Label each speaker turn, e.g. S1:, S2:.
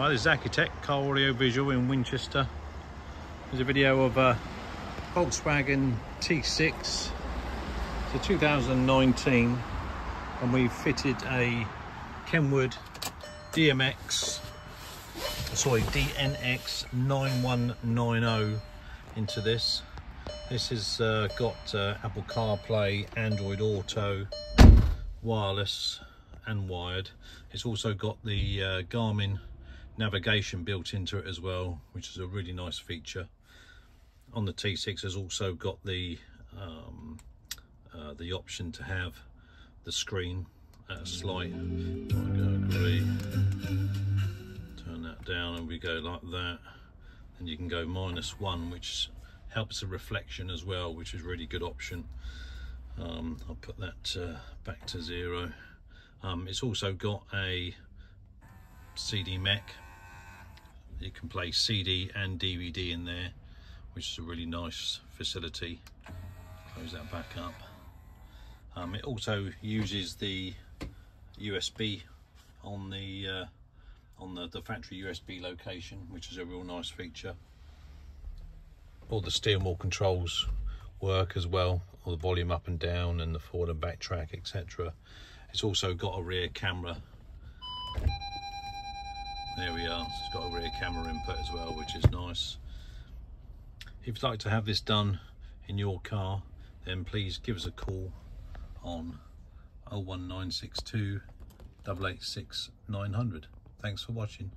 S1: Hi, this is Accutek Car Audio Visual in Winchester. There's a video of a Volkswagen T6. It's a 2019 and we fitted a Kenwood DMX, sorry, DNX 9190 into this. This has uh, got uh, Apple CarPlay, Android Auto, wireless and wired. It's also got the uh, Garmin navigation built into it as well, which is a really nice feature. On the T6 has also got the um, uh, the option to have the screen at a slight agree. turn that down and we go like that and you can go minus one which helps the reflection as well which is really good option um, I'll put that uh, back to zero um, it's also got a CD mech you can play CD and DVD in there which is a really nice facility. Close that back up. Um, it also uses the USB on the uh, on the, the factory USB location which is a real nice feature. All the steering wheel controls work as well all the volume up and down and the forward and back track etc it's also got a rear camera there we are. It's got a rear camera input as well which is nice. If you'd like to have this done in your car then please give us a call on 01962 886 900 thanks for watching